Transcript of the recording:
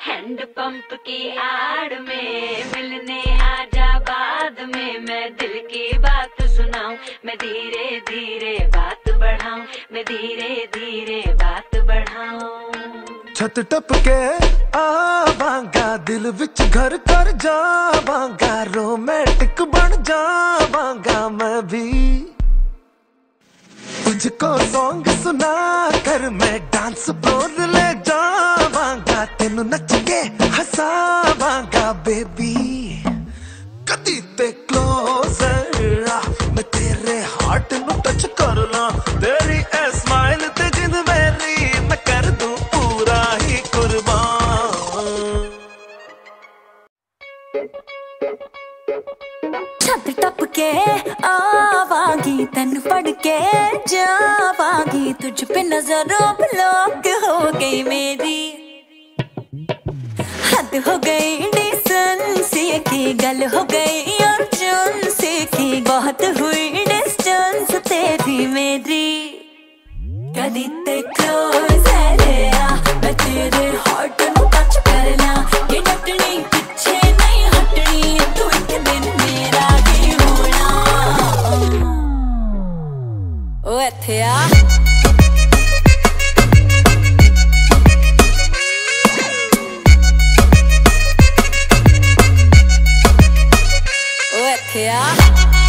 Hand pump की आड़ में मिलने आजा बाद में मैं दिल की बात सुनाऊं। मैं धीरे धीरे बात बढ़ाऊं। मैं धीरे धीरे बात बढ़ाऊं। छत टप के आवांगा, दिल विच घर कर जावांगा रोमांटिक बन जावांगा मैं भी। तुझको सॉन्ग सुना कर मैं डांस बोल फ्लोर ਤੈਨੂੰ ਨੱਚ ਕੇ ਹਸਾਵਾਂਗਾ ਬੇਬੀ ਕਦੀ ਤੇ ਕਲੋਜ਼ਰ ਆ, ਮੈਂ ਤੇਰੇ ਹਾਰਟ ਨੂੰ ਟੱਚ ਕਰ ਲਾਂ। ਤੇਰੀ ਐ ਸਮਾਈਲ ਤੇ ਜਿੰਦ ਮੇਰੀ ਮੈਂ ਕਰ ਦੂੰ ਪੂਰਾ ਹੀ ਕੁਰਬਾਨ। ਛੱਤ ਟੱਪ ਕੇ ਆਵਾਂਗੀ, ਤੈਨੂੰ ਫੜ ਕੇ ਜਾਵਾਂਗੀ। ਤੁਝ ਪੇ ਨਜ਼ਰੋਂ ਬਲੌਕ ਹੋ ਗਈ ਮੇਰੀ। बात हो गई डिसन से की गल हो गई, और चुन से की बहुत हुई डिस्टेंस तेरी मेरी। कदी ते क्लोज है रे आ मैं तेरे हार्ट नो टच कर ला। ये डटनी पीछे नहीं हटनी तो एक दिन मेरा भी होना। ओ एथे आ Thank you.